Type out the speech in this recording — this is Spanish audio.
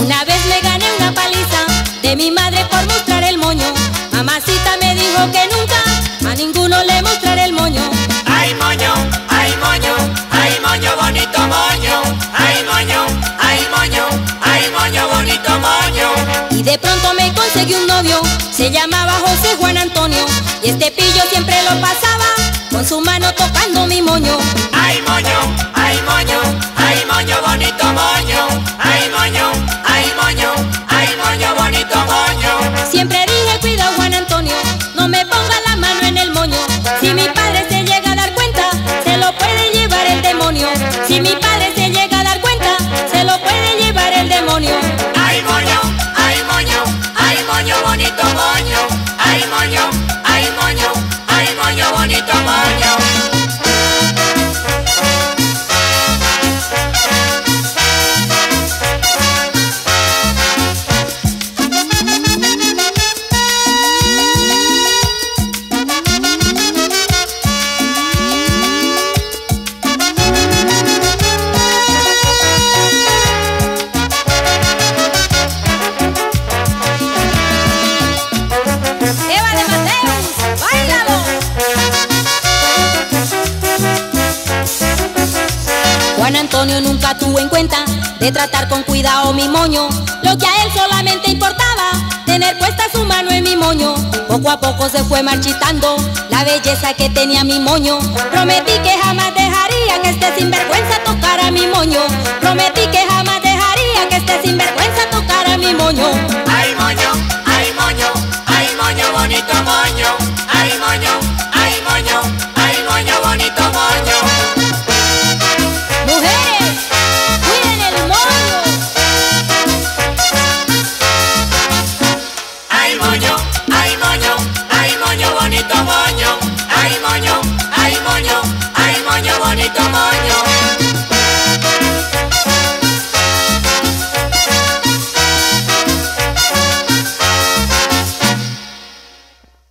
Una vez me gané una paliza de mi madre por mostrar el moño. Mamacita me dijo que nunca a ninguno le mostraré el moño. Ay moño, ay moño, ay moño bonito moño. Ay moño, ay moño, ay moño bonito moño. Y de pronto me conseguí un novio, se llamaba José Juan Antonio. Y este pillo siempre lo pasaba con su mano tocando mi moño. Ay moño. Siempre Antonio nunca tuvo en cuenta de tratar con cuidado mi moño. Lo que a él solamente importaba, tener puesta su mano en mi moño. Poco a poco se fue marchitando la belleza que tenía mi moño. Prometí que jamás dejaría que este sinvergüenza tocara mi moño. Prometí que jamás dejaría que sinvergüenza に共に